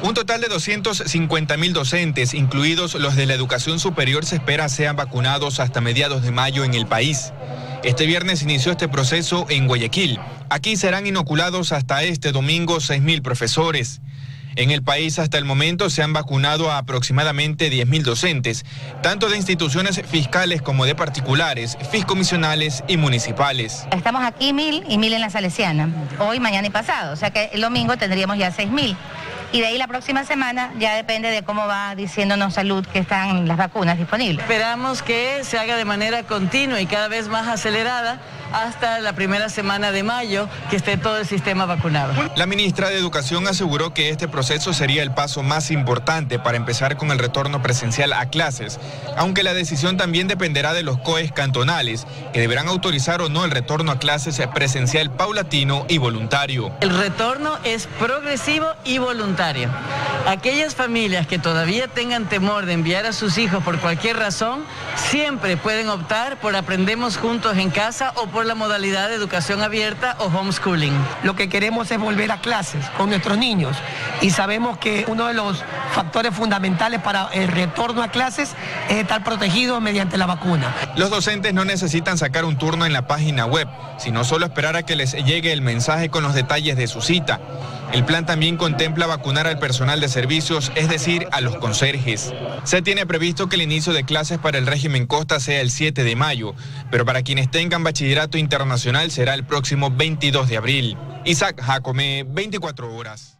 Un total de 250 mil docentes, incluidos los de la educación superior, se espera sean vacunados hasta mediados de mayo en el país. Este viernes inició este proceso en Guayaquil. Aquí serán inoculados hasta este domingo 6 mil profesores. En el país hasta el momento se han vacunado a aproximadamente 10.000 docentes, tanto de instituciones fiscales como de particulares, fiscomisionales y municipales. Estamos aquí mil y mil en la Salesiana, hoy, mañana y pasado, o sea que el domingo tendríamos ya 6.000 y de ahí la próxima semana ya depende de cómo va diciéndonos salud que están las vacunas disponibles. Esperamos que se haga de manera continua y cada vez más acelerada hasta la primera semana de mayo que esté todo el sistema vacunado. La ministra de Educación aseguró que este proceso sería el paso más importante para empezar con el retorno presencial a clases, aunque la decisión también dependerá de los COEs cantonales, que deberán autorizar o no el retorno a clases presencial paulatino y voluntario. El retorno es progresivo y voluntario. Aquellas familias que todavía tengan temor de enviar a sus hijos por cualquier razón, siempre pueden optar por Aprendemos Juntos en Casa o por la modalidad de educación abierta o homeschooling. Lo que queremos es volver a clases con nuestros niños y sabemos que uno de los factores fundamentales para el retorno a clases es estar protegidos mediante la vacuna. Los docentes no necesitan sacar un turno en la página web, sino solo esperar a que les llegue el mensaje con los detalles de su cita. El plan también contempla vacunar al personal de servicios, es decir, a los conserjes. Se tiene previsto que el inicio de clases para el régimen Costa sea el 7 de mayo, pero para quienes tengan bachillerato internacional será el próximo 22 de abril. Isaac Jacome, 24 horas.